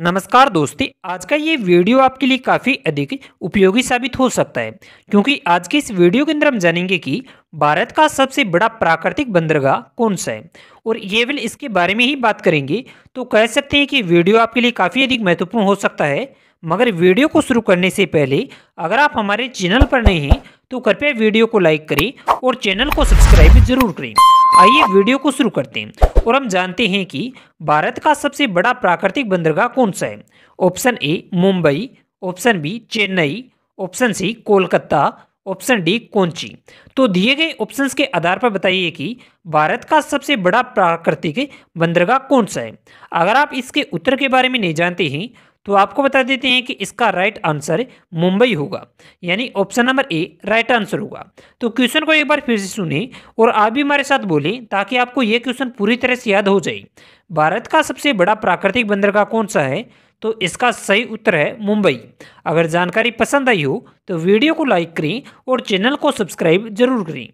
नमस्कार दोस्ती, आज का ये वीडियो आपके लिए काफ़ी अधिक उपयोगी साबित हो सकता है, क्योंकि आज के इस वीडियो के अंदर हम जानेंगे कि भारत का सबसे बड़ा प्राकृतिक बंदरगाह कौन सा है? और ये केवल इसके बारे में ही बात करेंगे तो कह सकते हैं कि वीडियो आपके लिए काफ़ी अधिक महत्वपूर्ण हो सकता है, मगर वीडियो को शुरू करने से पहले, अगर आप हमारे चैनल पर नए हैं तो कृपया वीडियो को लाइक करें और चैनल को सब्सक्राइब ज़रूर करें। आइए वीडियो को शुरू करते हैं। और हम जानते हैं कि भारत का सबसे बड़ा प्राकृतिक बंदरगाह कौन सा है? Option A, Mumbai, option B, Chennai, option C, Kolkata, option D, Kochi. तो दिए गए ऑप्शंस के आधार पर बताइए कि भारत का सबसे बड़ा प्राकृतिक बंदरगाह कौन सा है? अगर आप इसके उत्तर के बारे में नहीं जानते हैं तो आपको बता देते हैं कि इसका राइट आंसर मुंबई होगा। यानी option number A right answer होगा। तो क्वेश्चन को एक बार फिर से सुने और आप भी हमारे साथ बोलें ताकि आपको यह क्वेश्चन पूरी तरह से याद हो जाए। भारत का सबसे बड़ा प्राकृतिक बंदरगाह कौन सा है? तो इसका सही उत्तर है मुंबई। अगर जानकारी पसंद आई हो तो वीडियो को लाइक करें और चैनल को सब्सक्राइब ज़रूर करें।